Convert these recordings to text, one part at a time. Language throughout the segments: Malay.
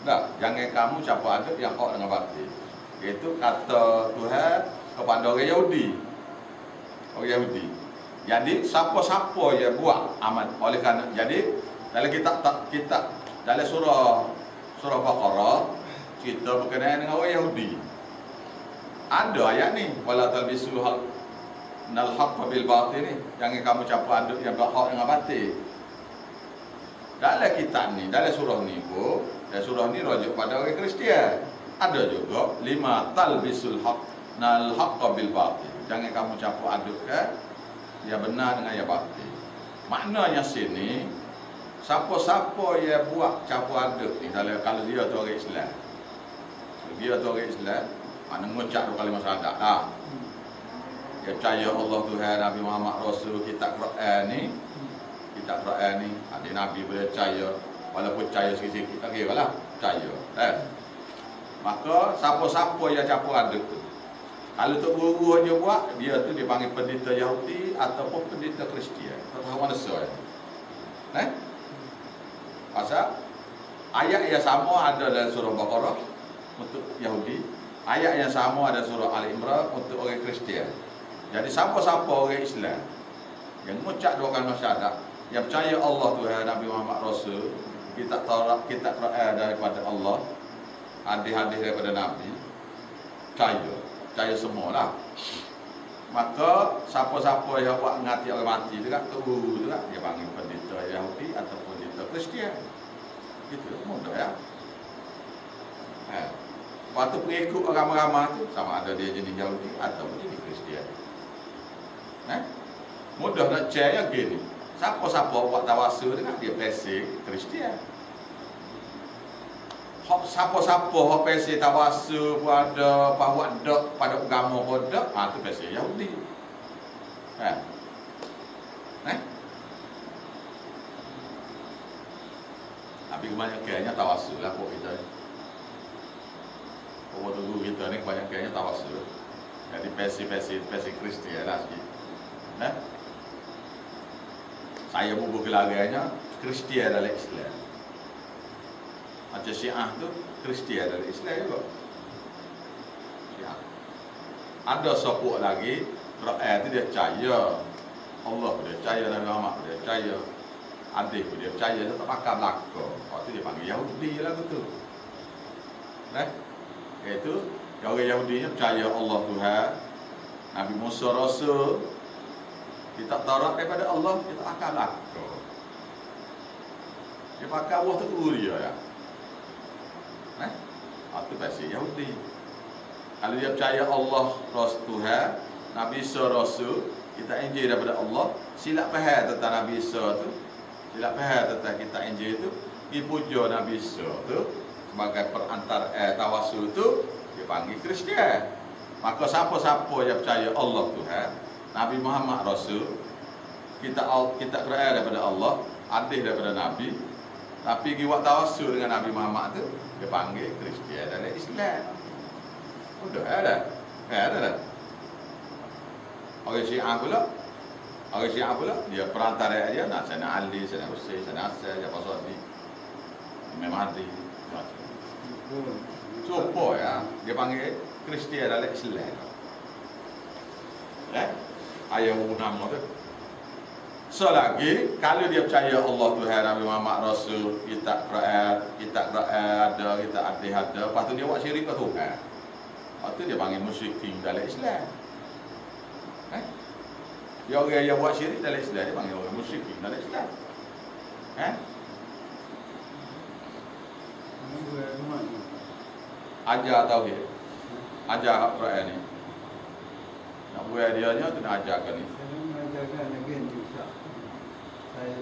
Tak, jangan kamu campur aduk yang hak dengan batil. Itu kata Tuhan kepada orang Yahudi. Orang Yahudi. Jadi siapa-siapa yang buat amal oleh kerana jadi dalam kitab tak kitab dalam surah surah Baqarah kita berkenaan dengan orang Yahudi. Ada ayat ni wala talbisu hal nal haqq bil batil ni. Jangan kamu campur aduk yang hak dengan batil. Dalam kitab ni, dalam surah ni pun, dalam surah ni rujuk pada orang Kristian. Ada juga lima talbisul haq nal haqq bil batil. Jangan kamu campur adukkan yang benar dengan yang batil. Maknanya sini siapa-siapa yang buat campur aduk ni kalau kalau dia tu orang Islam. Dia tu orang Islam, mana mengucap dua kali syahadat dah. Dia percaya Allah Tuhan Nabi Muhammad Rasul kitab Quran ni kitab Quran ni ada Nabi boleh percaya walaupun percaya sikit-sikit. Tak kira lah percaya eh? maka siapa-siapa yang campur aduk tu. Kalau tu guru aja buat dia tu dipanggil pendeta Yahudi ataupun pendeta Kristian. Tak tahu mana soal eh? pasal ayat yang sama ada dalam surah Baqarah untuk Yahudi. Ayat yang sama ada surah Al Imran untuk orang Kristian. Jadi siapa-siapa orang Islam yang mengucap dua kalimat syahadat, yang percaya Allah Tuhan Nabi Muhammad Rasul, kita Taurat, kita Quran daripada Allah, hadis-hadis daripada Nabi, percaya, percaya semualah. Maka siapa-siapa yang buat ngati orang mati kan tu kan dia panggil pendeta Yahudi ataupun pendeta Kristian. Itu mudah ya. Ha. Waktu pengikut ramai-ramai tu sama ada dia jenis Yahudi ataupun jenis Kristian. Eh? Mudah nak cek yang gini. Siapa-siapa buat tawasul dengan dia pesik Kristian. Hop siapa-siapa hop pesik tawasul pada bahwa dak pada agama pada ah tu pesik Yahudi. Eh? Eh? Tapi kebanyakannya tawasul lah kok kita. Kau tunggu kita ni kebanyakannya tawasul. Jadi pesi-pesi pesi Kristian lah sikit. Eh? Saya bubuh gelaranya Kristian dalam Islam. Macam Syiah tu Kristian dalam Islam juga. Syiah. Ada sopuk lagi Quran tu dia percaya Allah pun dia percaya Nabi Muhammad pun dia percaya Adik pun dia percaya Dia tak pakai belaka Waktu dia panggil Yahudi lah tu Eh? Iaitu Orang Yahudi ni percaya Allah Tuhan Nabi Musa Rasul kita tarak daripada Allah, kita akan laku. Dia pakai Allah tu dia ya. Eh? Itu bahasa Yahudi. Kalau dia percaya Allah Rasul Tuhan, Nabi Isa Rasul, kita injil daripada Allah, silap faham tentang Nabi Isa tu. Silap faham tentang kita injil tu. Pergi puja Nabi Isa tu sebagai perantar eh, tawasul tu dipanggil Kristian. Maka siapa-siapa yang percaya Allah Tuhan, Nabi Muhammad Rasul kita kita Quran daripada Allah hadis daripada Nabi tapi pergi buat tawasul dengan Nabi Muhammad tu dia panggil Kristian dan Islam. Sudah ada ada dah. Orang Syiah pula orang Syiah pula dia perantara dia nak sana Ali sana Hussein sana Asal Jafar Sadiq Imam Mahdi ya. Dia panggil Kristian dan Islam. Eh ayat nama tu. Selagi kalau dia percaya Allah Tuhan Nabi Muhammad Rasul, kita Quran, kita Quran ada, kita hadis ada, lepas tu dia buat syirik ke Tuhan. Lepas tu dia panggil musyrikin dalam Islam. Eh? Dia orang yang buat syirik dalam Islam, dia panggil orang musyrikin dalam Islam. Eh? Ajar tauhid. Ajar Quran ni. Nak buat dia nya kena ajarkan ni. Saya mengajarkan lagi juga. Saya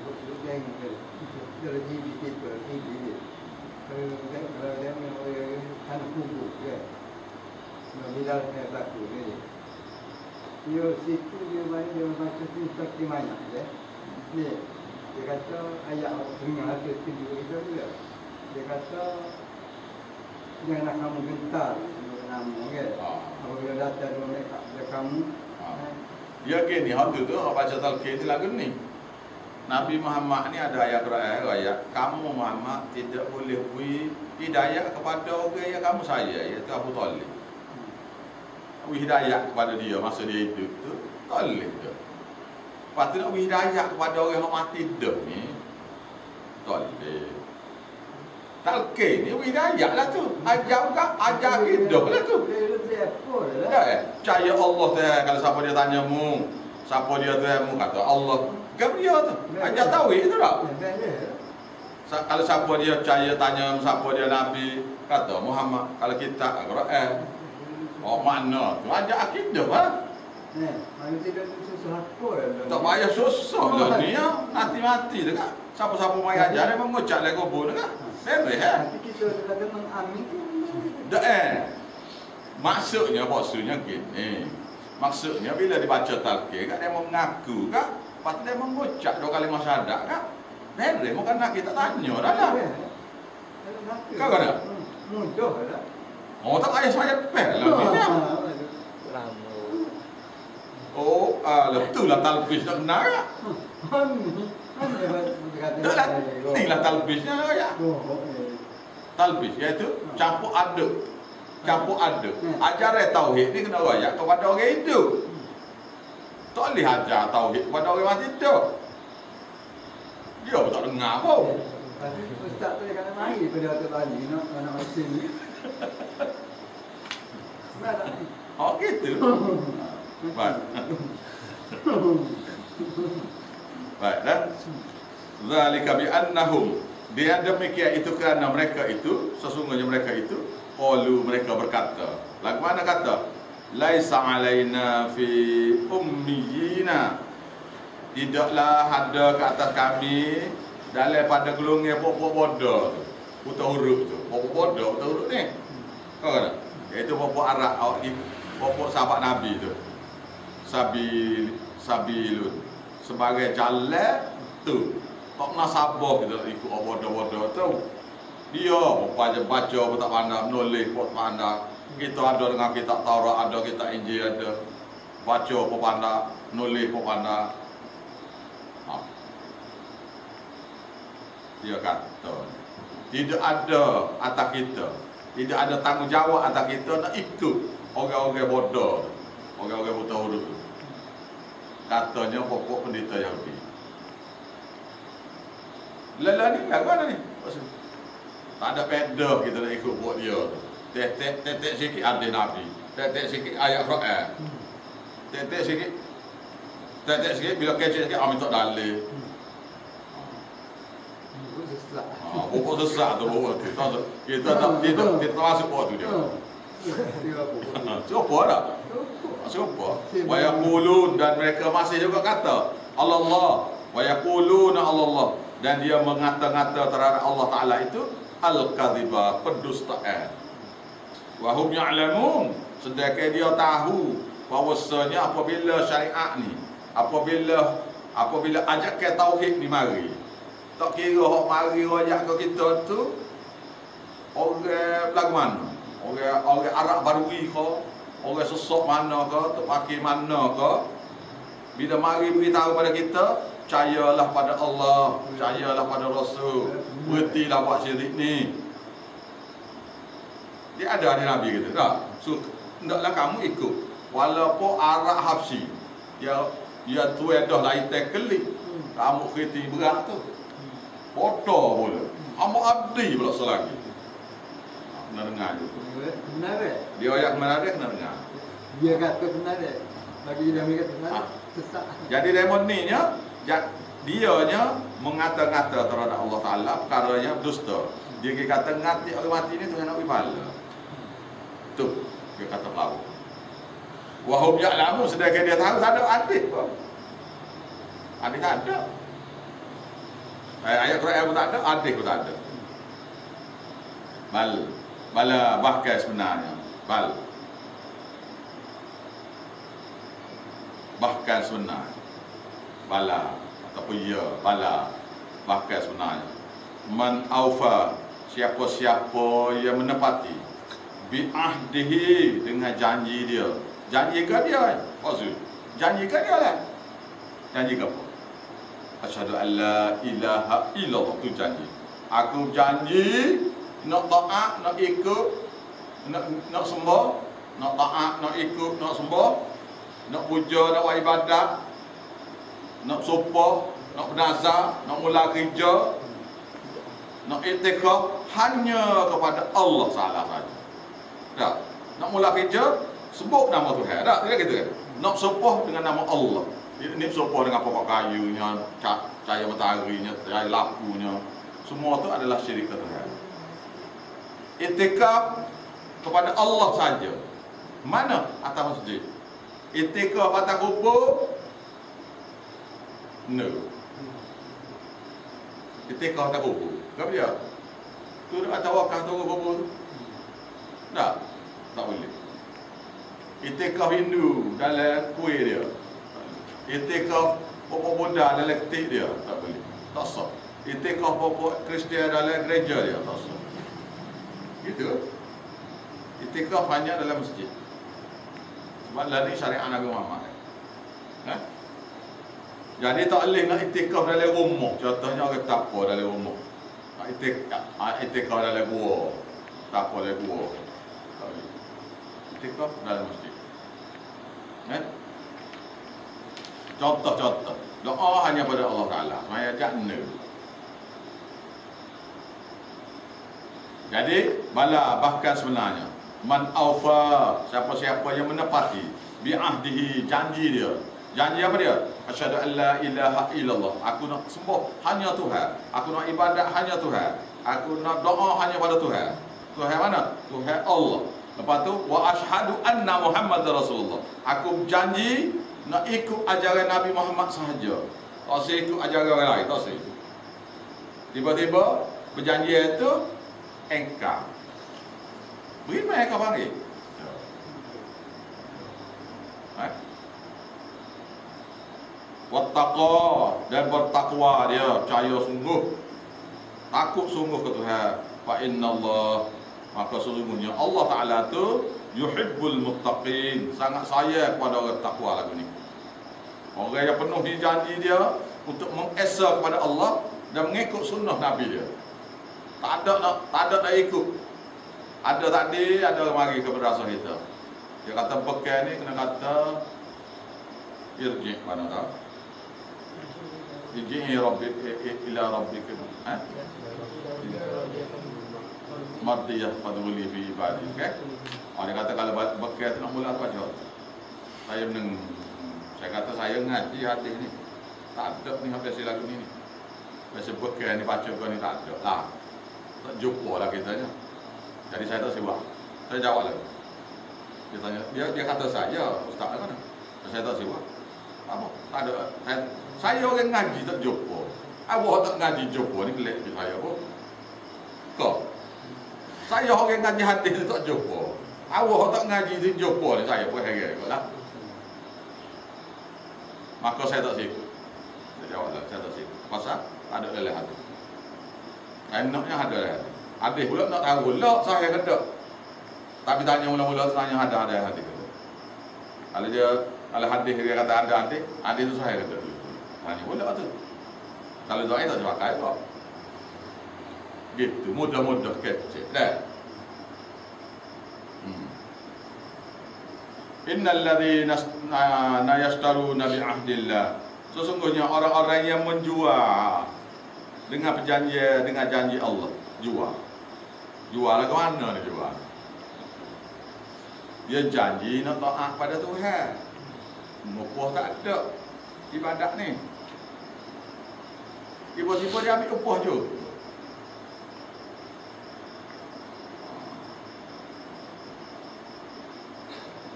bekerja dengan dari di tipe ini. Kalau kalau dia mau kan kubu ya. Bila saya baca ni. Dia situ dia main dia baca kitab di mana ya. Ni dia kata ayat dengar ada video itu juga. Dia kata jangan kamu gentar nama kan. Apabila datang mereka kamu Ya ke ni hak tu tu hak baca talqin ni lagu ni. Nabi Muhammad ni ada ayat Quran ayat kamu Muhammad tidak boleh beri hidayah kepada orang yang kamu saya iaitu Abu Talib. Beri hidayah kepada dia masa dia hidup tu boleh tu. Lepas tu nak beri hidayah kepada orang yang mati dah ni tak boleh. Talqin ni beri hidayah lah tu. Ajar kan ajar hidup lah tu. Ya, eh? percaya Allah tu eh. kalau siapa dia tanya mu, siapa dia tu eh, mu kata Allah. Kan dia tu. Ajar tahu itu tak? Sa- Kalau siapa dia percaya tanya siapa dia Nabi, kata Muhammad kalau kita Quran. Oh mana tu ajar akidah lah. Tak payah susah lah ni ya. Mati-mati dekat. Siapa-siapa mai ajar dia mengucap lagi kubur dekat. Beres eh. Tapi kita kata mengamin tu. Dah eh. Maksudnya maksudnya gini. Maksudnya bila dibaca talqin kan dia mengaku kan. Tu dia mengucap dua kali masyadak kan. Beres bukan nak kita tanya dah lah. Kau kena? Mudah lah. Oh tak payah saya pel lah ni. ya. Lama. Oh, ah, betul lah talbis dah kenal ya. Dah lah, ni lah talbisnya ya. Talbis iaitu campur aduk. Campur aduk. Ajaran tauhid ni kena royak kepada orang hidup. Tak boleh ajar tauhid kepada orang mati hidup. Dia pun tak dengar pun. Tapi Ustaz tu dia kena mari daripada Datuk Bali nak nak mesin ni. Tak. Oh gitu. Baik. Baik dan zalika bi annahum dia demikian itu kerana mereka itu sesungguhnya mereka itu qalu mereka berkata lagu mana kata laisa alaina fi ummiyina. Tidaklah ada ke atas kami dalam pada golongan pokok bodoh tu. Buta huruf tu. Pokok bodoh buta huruf ni. Kau kena iaitu pokok Arab awak ni pokok sahabat Nabi tu. Sabil sabilun. Sebagai jalan tu. Tak nak sabar kita ikut bodoh-bodoh tu. Dia baca baca pun tak pandai menulis pun tak pandai kita ada dengan kita Taurat ada kita Injil ada baca pun pandai nulis pun pandai ha. dia kata tidak ada atas kita tidak ada tanggungjawab atas kita nak ikut orang-orang bodoh orang-orang buta huruf tu katanya pokok pendeta Yahudi. Lala ni lagu mana ni? Tak ada peda kita nak ikut buat dia tu. Tek-tek tek sikit hadis Nabi. Tek-tek sikit ayat Quran. Tek-tek sikit Tek-tek sikit bila kecil sikit amin tak dalil. Ha, pokok sesak tu. Tak tu. Kita tak kita kita masuk tu dia. Cuba dah. Cuba. Wa yaqulun dan mereka masih juga kata Allah Allah wa yaquluna Allah Allah dan dia mengata-ngata terhadap Allah Taala itu al-kadhiba pendustaan. Wa hum ya'lamun. Sedangkan dia tahu bahawasanya apabila syariat ni apabila apabila ajak ke tauhid ni mari. Tak kira hok mari ajak ke kita tu orang lagu mana? Orang orang Arab Badui ke? Orang sesok mana ke? Terpakir mana ke? Bila mari beritahu pada kita percayalah pada Allah percayalah pada Rasul. Berhentilah buat syirik ni dia ada hari Nabi kata tak so hendaklah kamu ikut walaupun Arab Habsyi dia dia tu dah lain teklik kamu kereta berat tu bodoh pula Amak abdi pula selagi Kena dengar je Benar? Dia ayat dia kena dengar Dia kata benar eh? Bagi dia mereka benar Ah. Sesak Jadi demon ni nya dia nya mengata-ngata terhadap Allah Taala perkara yang dusta. Dia kata kata ngati orang mati ni Tuhan nak bagi pahala. Tu dia kata pelaku. Wa hum ya'lamu sedangkan dia tahu tak ada adik pun. Adik tak ada. Eh, ayat Quran pun tak ada, adik pun tak ada. Bal bala bahkan sebenarnya. Bal bahkan sebenarnya bala ataupun ya bala bahkan sebenarnya man aufa siapa-siapa yang menepati bi ahdihi dengan janji dia. Janji ke dia maksud janji ke dia lah. Janji ke apa? Asyhadu an la ilaha illallah. Tu janji. Aku janji nak taat nak ikut nak nak sembah nak taat nak ikut nak sembah nak puja nak buat ibadat nak sopah nak bernazar nak mula kerja nak itikaf hanya kepada Allah salah saja tak nak mula kerja sebut nama Tuhan. Tak tidak gitu kan nak sopah dengan nama Allah. Ini sopah dengan pokok kayunya cahaya mataharinya cahaya lampunya semua itu adalah syirik Tuhan. Itikaf kepada Allah saja. Mana atas masjid? Itikaf atas kubur? No. Itikaf atas kubur. Kenapa dia? Tu atas wakaf tu kubur tak tak boleh. Itikaf Hindu dalam kuih dia. Itikaf pokok Buddha dalam ketik dia. Tak boleh. Tak sah. Itikaf pokok Kristian dalam gereja dia. Tak sah. Gitu. Itikaf hanya dalam masjid. Sebab lari syariat Nabi Muhammad. Ha? jadi tak boleh nak itikaf dalam rumah. Contohnya orang tak apa dalam rumah. Itikaf, itikaf dalam gua. Tak apa dalam gua. Tak boleh itikaf dalam masjid eh? contoh-contoh doa hanya pada Allah Ta'ala. Maya jannah jadi bala bahkan sebenarnya man aufa siapa-siapa yang menepati bi ahdihi janji dia. Janji apa dia? Asyhadu an la ilaha illallah. Aku nak sembah hanya Tuhan. Aku nak ibadat hanya Tuhan. Aku nak doa hanya pada Tuhan. Tuhan mana? Tuhan Allah lepas tu wa asyhadu anna muhammad rasulullah. Aku janji nak ikut ajaran Nabi Muhammad sahaja. Tak usah ikut ajaran orang lain tak usah. Tiba-tiba perjanjian itu engkau. Bagaimana engkau panggil? Ha? Wattaqa dan bertakwa dia. Percaya sungguh. Takut sungguh ke Tuhan. Fa Allah maka sesungguhnya Allah Taala tu yuhibbul muttaqin. Sangat sayang kepada orang takwa lagu ni. Orang yang penuh di janji dia untuk mengesa kepada Allah dan mengikut sunnah Nabi dia. Tak ada nak tak ada nak ikut. Ada tadi ada mari ke berasa kita. Dia kata bekal ni kena kata irji mana tahu irji rabbi ila rabbik ha mardiyah fadhuli fi ibadi okey oh, dia kata kalau bekal tu nak mula apa je saya meneng saya kata saya ngaji hati ni tak ada ni habis lagu ni ni bekal ni baca kau ni tak ada lah tak jumpa lah kita ni jadi saya tak simak. Saya jawab lagi. Dia tanya, dia dia kata saya, ustaz mana? Saya tak simak. Apa? Tak ada. Saya, saya orang ngaji tak jumpa. Awak tak ngaji jumpa ni kelek saya pun. Saya orang ngaji hadis tak jumpa. Awak tak ngaji tu jumpa ni saya pun hari ikut lah. Maka saya tak sikut. Saya jawab lah, saya tak sikut. Pasal ada dalam hati. Enaknya ada dalam hati. Habis pula nak tahu pula saya kata. Tapi tanya mula-mula tanya ada ada hadis kata. Kalau dia kalau hadis dia kata ada hadis, hadis itu saya kata. Tanya pula tu. Kalau doa tak dipakai apa. Gitu, mudah-mudah kecil. Dah. Hmm. Innal ladzina yashtaruna bi ahdillah. Sesungguhnya orang-orang yang menjual dengan perjanjian dengan janji Allah, jual. Jual ke mana dia jual? Dia janji nak taat pada Tuhan. Upah tak ada ibadat ni. Tiba-tiba dia ambil upah je.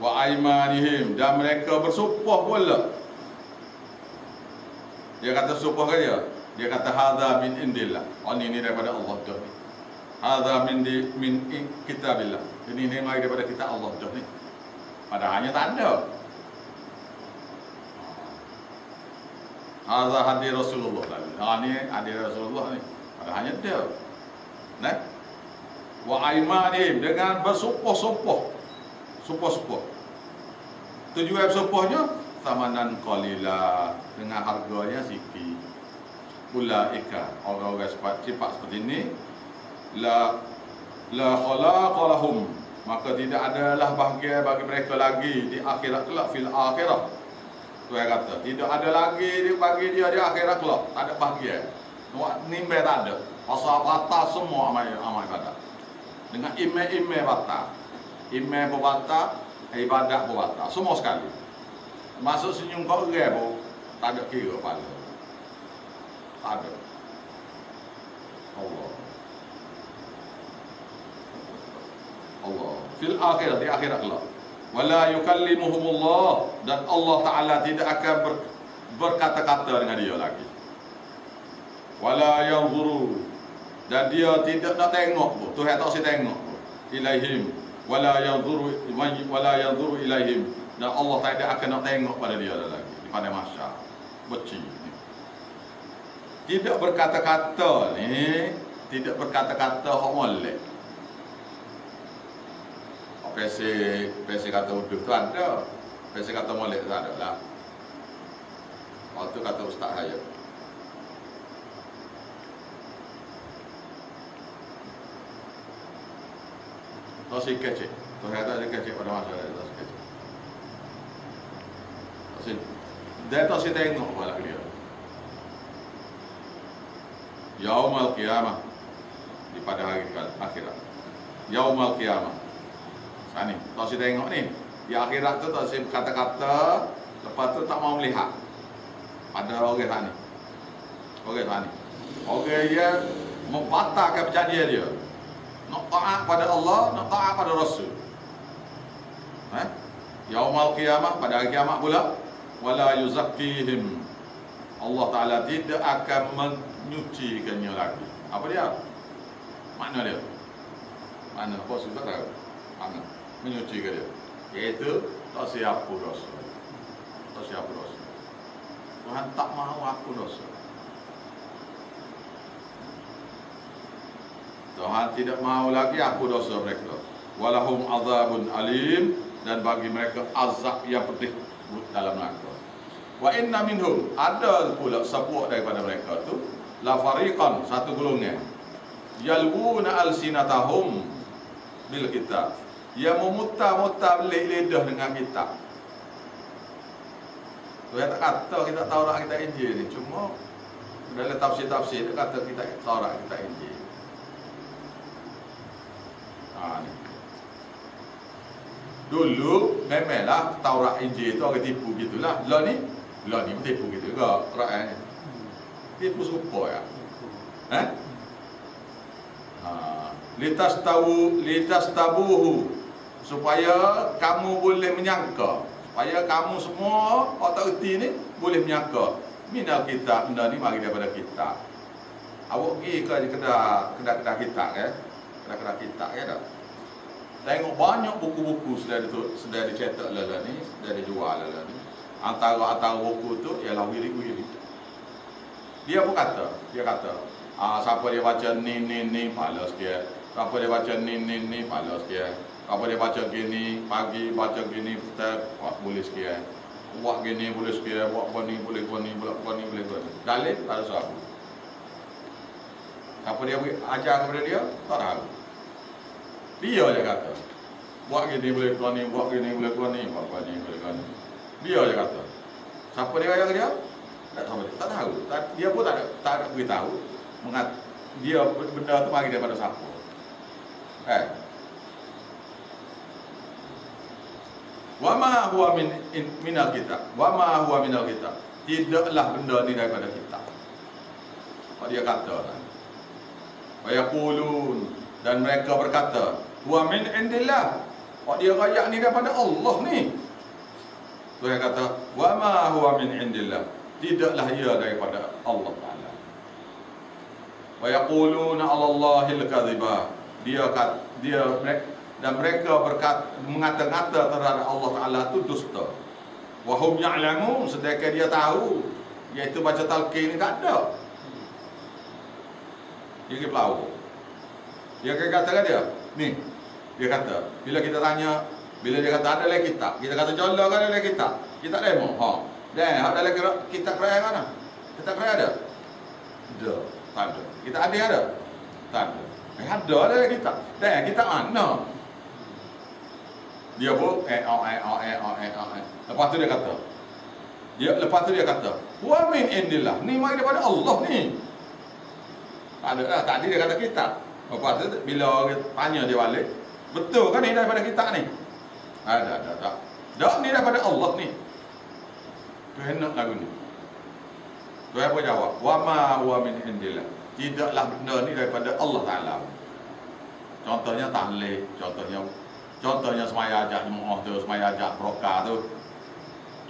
Wa aimanihim dan mereka bersumpah pula. Dia kata sumpah ke dia? Dia kata hadza min indillah. Oh ini daripada Allah ni. Hadza min di, min kitabillah. Ini ni mai daripada kita Allah dah ni. Padahalnya tak ada. Hadza hadir Rasulullah lagi. Ha ni hadir Rasulullah ni. Padahalnya dia. Nah. Wa aimanihim dengan bersumpah-sumpah. Sumpah-sumpah. Tujuan sumpahnya samanan qalila dengan harganya sikit. ulaika orang-orang sifat sifat seperti ini. La la khalaqa lahum. Maka tidak adalah bahagia bagi mereka lagi di akhirat kelak fil akhirah. Tuhan kata. Tidak ada lagi bagi dia di akhirat kelak. Tak ada bahagia Nuak nimbe tak ada. Pasal batal semua amal amal ibadat dengan ime-ime batal ime pun batal ibadat pun batal. Semua sekali. Masuk senyum kau gerai pun. Tak ada kira pada. Tak ada. Allah. Allah. Fil akhirat di akhirat kelak. Wala yukallimuhumullah. Dan Allah taala tidak akan ber, berkata-kata dengan dia lagi. Wala yanzuru. Dan dia tidak nak tengok pun. Tuhan tak usah tengok pun. Ilaihim wala yanzuru wala yanzuru ilaihim. Dan Allah tak ada akan nak tengok pada dia lagi. Di pada masa beci. Tidak berkata-kata ni tidak berkata-kata hok molek. PC PC kata uduh tu ada. PC kata molek tu ada lah. Waktu kata ustaz saya Tak si kecil saya tak si kecil pada masa dia Tak si kecil Tak si Dia tak tengok balik dia. Yaumal kiamah Di pada hari akhirat. Yaumal kiamah Sani, tak si tengok ni. Di akhirat tu tak si kata-kata Lepas tu tak mau melihat. Pada orang sana Orang sana Orang yang Membatalkan perjanjian dia nak taat pada Allah, nak taat pada Rasul. Eh? Yaumal qiyamah pada hari kiamat pula wala yuzakkihim. Allah Taala tidak akan menyucikannya lagi. Apa dia? Makna dia? Mana apa sudah tahu? Mana? Menyucikan dia. Iaitu tak siapa dosa. Tak siapa dosa. Tuhan tak mahu aku dosa. Tuhan tidak mahu lagi aku dosa mereka. Walahum azabun alim dan bagi mereka azab yang pedih dalam neraka. Wa inna minhum ada pula sebuah daripada mereka tu la fariqan satu golongan yalwuna alsinatahum bil kitab yang memutar-mutar lidah dengan kitab. Tuhan tak kata kita Taurat kita Injil ni cuma dalam tafsir-tafsir dia kata kita Taurat kita Injil. Ha, ni. Dulu memanglah Taurat Injil tu orang tipu gitulah. Lah ni, lah ni pun tipu gitu juga Quran ni. Tipu serupa ya. Eh? Ha, litas tahu litas tabuhu supaya kamu boleh menyangka supaya kamu semua reti ni boleh menyangka minal kita benda ni mari daripada kita awak pergi ke kedai kedai-kedai kita kan kedai-kedai kita kan tak Tengok banyak buku-buku sudah itu sudah dicetak lala ni, sudah dijual lala ni. Antara antara buku tu ialah wirid-wirid. Dia pun kata, dia kata, ah siapa dia baca ni ni ni pahala sikit. Siapa dia baca ni ni ni pahala sikit. Siapa dia baca gini pagi baca gini petang buat boleh sikit. Buat gini boleh sikit, buat apa ni boleh apa ni, buat apa ni boleh apa ni. Dalil tak ada sahabat. Siapa dia ajar kepada dia? Tak tahu. Dia je kata. Buat gini boleh keluar ni, buat gini boleh keluar ni, buat apa ni boleh keluar ni. Dia je kata. Siapa dia kaya dia? Tak tahu. Tak tahu. Dia pun tak ada, tak ada beritahu. Mengat, dia benda tu bagi daripada siapa. Eh. Wa ma huwa min in, minal kita. Wa ma huwa minal kita. Tidaklah benda ni daripada kita. Apa dia kata. Wa yaqulun dan mereka berkata, "Wa min indillah." Oh dia rakyat ni daripada Allah ni. Tuhan kata, "Wa ma huwa min indillah." Tidaklah ia daripada Allah Taala. Wa yaquluna 'ala Allahil kadhiba. Dia kat dia dan mereka berkat mengata-ngata terhadap Allah Taala itu dusta. Wa hum ya'lamun sedangkan dia tahu iaitu baca talqin ni tak ada. Dia pergi pelawak. Dia akan katakan dia, ni, dia kata, bila kita tanya, bila dia kata ada lagi kitab, kita kata jodoh kan ada lagi kitab, kita demo, ha. Dan ada lagi kitab kerajaan mana? Kitab kerajaan ada. Ada. Tak ada. Kita ada ada? Tak ada. Eh, ada lah kita. Dan kita mana? Dia pun eh oh eh oh eh oh eh oh eh. Lepas tu dia kata. Dia lepas tu dia kata, "Wa min indillah." Ni mai daripada Allah ni. Tak ada lah. Tadi dia kata kita. Lepas tu bila orang tanya dia balik, betul kan ni daripada kita ni? Ada, ada, tak. Tak ni daripada Allah ni. Tu hendak lagu ni. Tu apa jawab? Wa ma wa min indillah. Tidaklah benda ni daripada Allah Taala. Contohnya tahlil, contohnya contohnya semaya ajak jemaah tu, semaya ajak broka tu.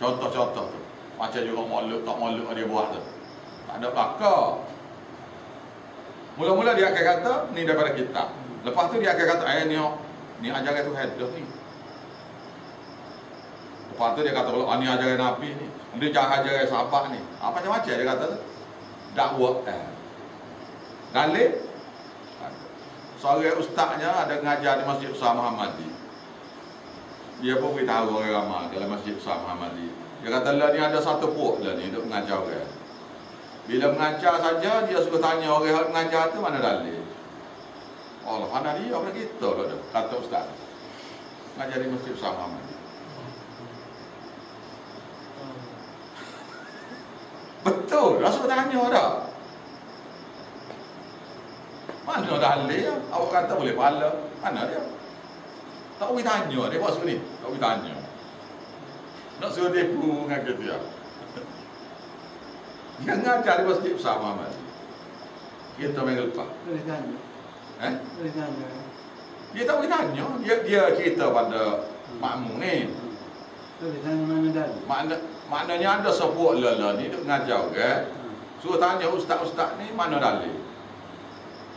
Contoh-contoh tu. Macam juga maulud tak maulud dia buat tu. Tak ada bakar. Mula-mula dia akan kata ni daripada kita. Lepas tu dia akan kata eh ni ni ajaran tu hadah ni. Lepas tu dia kata kalau ah, ni ajaran Nabi ni. Dia jangan ajaran sahabat ni. Apa macam-macam dia kata tu. Dakwah eh. Dalil Seorang ustaznya ada mengajar di Masjid Besar Muhammadi. Dia pun beritahu orang ramai dalam Masjid Besar Muhammadi. Dia kata lah ni ada satu puak lah ni untuk mengajar orang. Bila mengajar saja dia suka tanya orang yang mengajar tu mana dalil. Allah mana dia apa kita lah tu kata ustaz. Mengajar di Masjid Besar Muhammadi. Betul, Rasul tanya dah. Mana dalil ya? Awak kata boleh pahala. Mana dia? Tak boleh tanya dia buat sini. Tak boleh tanya. Nak suruh tipu dengan kita ya. Dia ngajar di masjid bersama Muhammad. Kita main lepas. Boleh tanya. Eh? Dia tak boleh tanya. Dia, dia cerita pada makmum ni. Tanya mana. Makna, maknanya ada sebuah lala ni dia ngajar kan. Suruh tanya ustaz-ustaz ni mana dalil.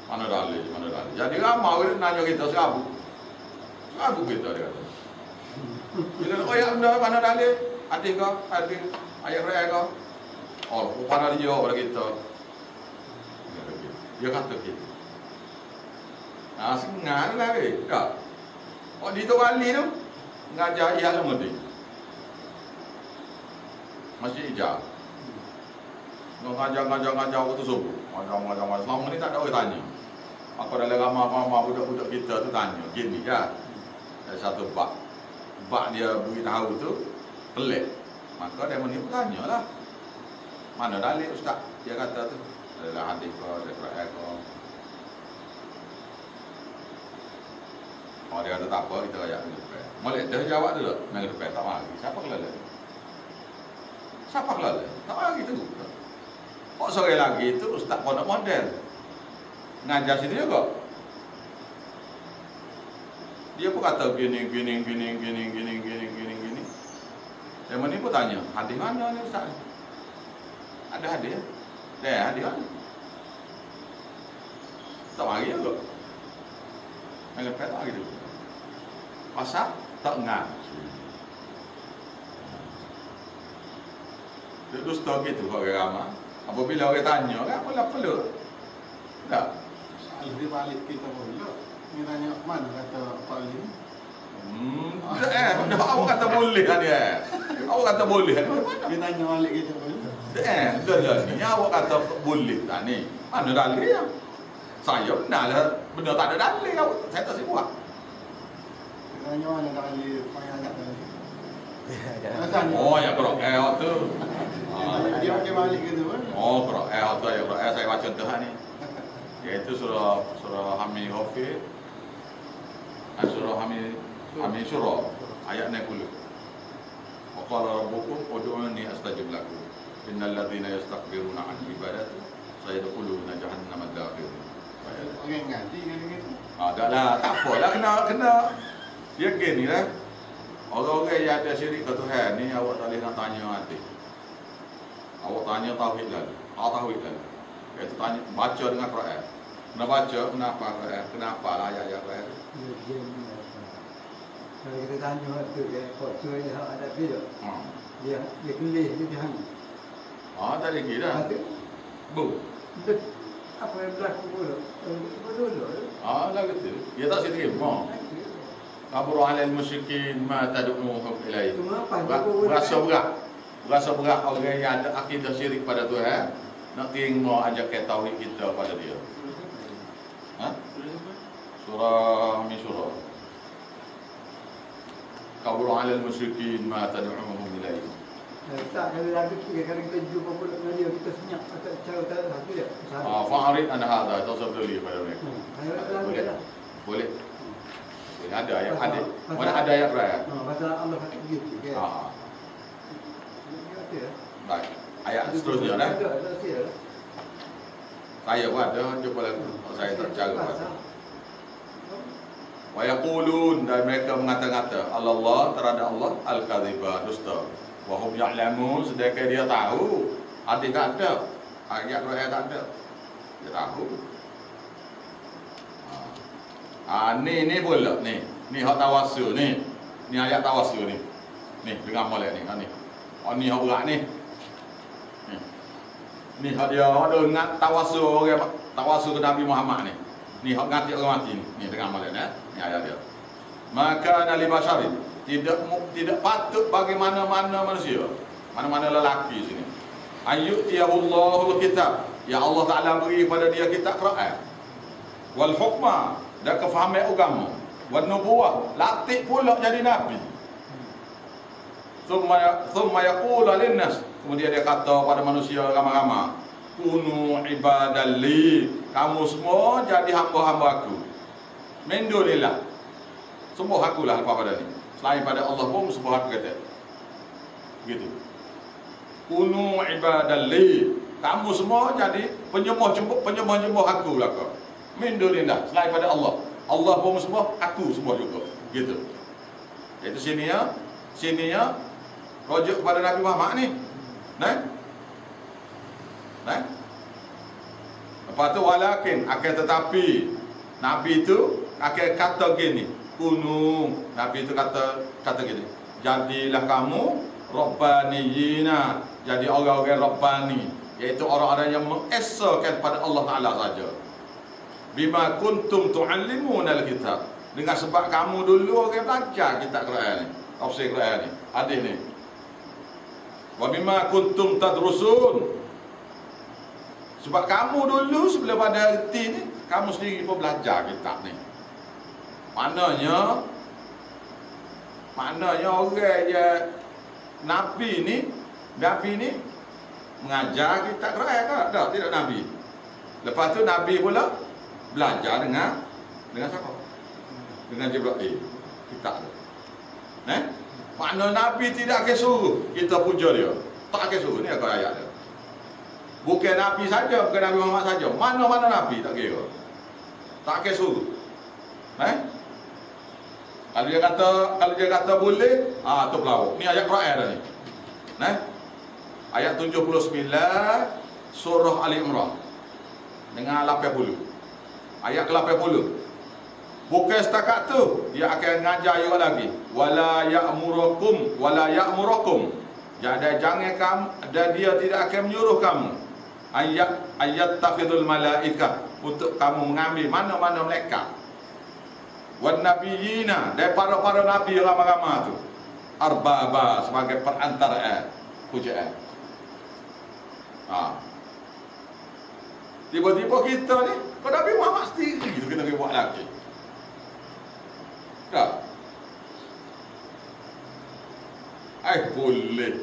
Mana dalil, mana dalil. Jadi ramai orang nanya kita serabu. Serabu kita dia kata. Bila nak ayat benda mana dalil? Hadis ke? Hadis ayat raya ke? Oh, pada dia pada kita. Dia kata gitu. Kata gitu. Nah, sengal lah ke? Tak. Oh, di tu kali tu ngajar ihal mudi. Masih ijab. Nak ngajar-ngajar-ngajar waktu subuh. Ngajar-ngajar-ngajar. Selama ni tak ada orang tanya. Apa dalam ramah-ramah budak-budak kita tu tanya. Gini kan. Ada satu bak. Bak dia beritahu tu. Pelik. Maka dia menipu tanya lah. Mana dalil ustaz? Dia kata tu. Adalah hadis kau, ada Quran kau. Oh dia kata tak apa, kita ayat ni depan. Molek dia jawab dulu. Main depan tak mari. Siapa kelala? Siapa kelala? Tak mari tu. Kok sore lagi tu ustaz pondok model. Ngajar situ juga. Dia pun kata gini, gini, gini, gini, gini, gini, gini, gini. Yang mana pun tanya, hadis mana ni ustaz? Ada hadis? Dia hadis mana? Tak mari juga. Main lepas tak mari tu. Pasal tak ngaji. Dia dusta gitu kau orang ramai. Apabila orang tanya, kan apa lah perlu? Tak. Soal dia balik kita pula. Ni tanya mana kata Pak Lim. Hmm, eh, dah awak kata boleh kan dia. Awak kata boleh kan? Dia tanya balik kita pula. Eh, dah dah ni awak kata boleh tak ni? Mana dalil ya? Saya benar lah, benda tak ada dalil awak. Saya tak sibuk tanya mana dalil payah nak dalil. Dia tanya. Oh, ya kerok eh awak tu. Ah, Dia pakai balik kita pun. Oh, kerok eh awak tu kerok eh saya baca contoh ni. Iaitu surah surah Hamid Ghafir. Ah, surah Hamid Hamid surah ayat 60. Wa qala rabbukum ud'uni astajib lakum. Innal ladzina yastakbiruna an ibadati sayadkhuluna jahannama dakhirin. Orang ganti kan gitu. Ah, dah lah, tak apalah kena kena dia gini lah. Orang-orang yang ada syirik ke Tuhan ni awak tak boleh nak tanya hati. Awak tanya tauhid lah. Ah tauhid lah. Iaitu tanya baca dengan Quran. Kena baca kenapa Quran? Kenapa lah ayat-ayat Quran? Dia dia ni. Kalau kita tanya tu dia kok suruh dia ada. Ha. Dia dia kelih dia dia hang. Ah tak ada kira. Ada Bu. apa yang berlaku pula? Betul Ah lah gitu. Dia tak terima. Kabur alal musyrikin ma tad'uhum apa? Ber- Berasa berat Berasa berat orang yang ada akidah syirik pada Tuhan nak terima ajakan tauhid kita pada dia. Ha? Surah min surah. Kabul 'alal musyrikin ma tad'uhum ilaihi. Tak, kalau lagi tiga kali kita jumpa pula dengan dia, kita senyap atau cara tak satu dia. Ah, fa'arid an hadha tasabduli pada mereka. Lagi Boleh. lah. Boleh. Ada ayat ada. Mana ada ayat berayat? Ha, pasal Allah kata begitu kan. Ah, baik. Ayat seterusnya dah. Saya pun ada jumpa lagi. Saya tak cara pasal. Wa yaqulun dan mereka mengata-ngata Allah terhadap Allah al-kadhiba dusta. Wa hum ya'lamun sedangkan dia tahu ada tak ada. Ayat Quran tak ada. Dia tahu. Ah, ni ni pula ni. Ni hak tawassul ni. Ni ayat tawassul ni. Ni dengan molek ni. Ha ni. Oh ni hak berat ni. Ni. Hak dia ada ingat tawassul orang tawassul ke Nabi Muhammad ni. Ni hak ngati orang mati ni. Ni dengan molek ni. eh. Ni ayat dia. Maka nali basyarin tidak tidak patut bagi mana-mana manusia. Mana-mana lelaki sini. Ayyut Allahul kitab. Ya Allah Taala beri kepada dia kitab Quran. Wal hukma dan kefahaman agama. Wan nubuwah latih pula jadi nabi. Thumma thumma yaqulu linnas. Kemudian dia kata pada manusia ramai-ramai kunu ibadalli kamu semua jadi hamba-hamba aku. Min dunillah semua aku lah lepas pada ni. Selain pada Allah pun semua aku kata. Begitu. Kunu ibadalli kamu semua jadi penyembah penyembah penyembah aku lah kau min dunillah selain pada Allah. Allah pun semua aku semua juga. Gitu. Itu sini ya sini ya. Rujuk kepada Nabi Muhammad ni. Nah? Nah? Lepas tu walakin akan tetapi Nabi itu akan kata gini kunu. Nabi itu kata kata gini jadilah kamu Rabbaniyina. Jadi orang-orang Rabbani iaitu orang-orang yang mengesahkan pada Allah Ta'ala saja bima kuntum tu'allimuna al-kitab. Dengan sebab kamu dulu orang belajar kitab Quran ni tafsir Quran ni hadis ni. Wa bima kuntum tadrusun. Sebab kamu dulu sebelum ada erti ni kamu sendiri pun belajar kitab ni. Maknanya maknanya orang yang nabi ni nabi ni mengajar kitab Quran ke? Tak tidak nabi. Lepas tu nabi pula belajar dengan dengan siapa? Dengan Jibril. Kita tu. Eh? Makna Nabi tidak akan suruh kita puja dia. Tak akan suruh. Ni agak ayat dia. Bukan Nabi saja, bukan Nabi Muhammad saja. Mana-mana Nabi tak kira. Tak akan suruh. Eh? Kalau dia kata kalau dia kata boleh, ah tu pelawak. Ni ayat Quran dah ni. Eh? Ayat 79 surah Ali Imran dengan 80 ayat ke-80 bukan setakat tu dia akan ngajar juga lagi. Wala ya'murukum wala ya'murukum. Jadi jangan kamu dan dia tidak akan menyuruh kamu. Ayat ayat takhidul malaika untuk kamu mengambil mana-mana mereka. Wan nabiyina dan para-para nabi ramai-ramai tu. Arbaba sebagai perantaraan pujaan ha. Tiba-tiba kita ni Kau Nabi Muhammad sendiri kita pergi buat lagi Tak. Eh boleh.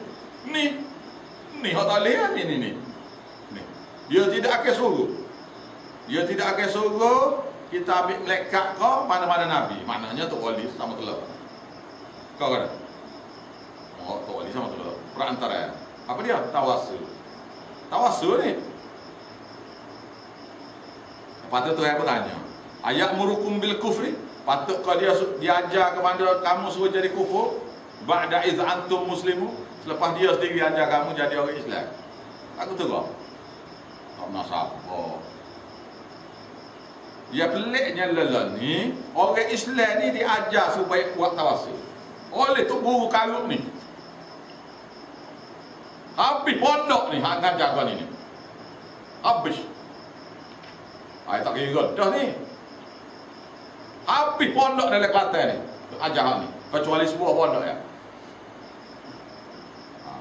Ni Ni hak tak boleh ni ni ni. Ni. Dia tidak akan suruh. Dia tidak akan suruh Kita ambil melekat kau Mana-mana Nabi. Maknanya Tok Wali sama telur. Kau kata? Oh Tok Wali sama telur. Perantara. Apa dia? Tawasul Tawasul ni Lepas tu Tuhan bertanya Ayat murukum bil kufri Patut kau dia diajar kepada kamu suruh jadi kufur? Ba'da iz antum muslimu Selepas dia sendiri ajar kamu jadi orang Islam. Aku tengok Tak nak sabar. Ya peliknya lelah ni Orang Islam ni diajar supaya buat tawasul Oleh tu guru kalut ni. Habis pondok ni Hak ngajar ni Habis Ay tak kira dah ni. Habis pondok dalam Kelantan ni. Ajar ni. Kecuali sebuah pondok ya. Ha.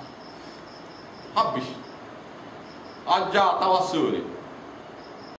Habis. ajar tawasul ni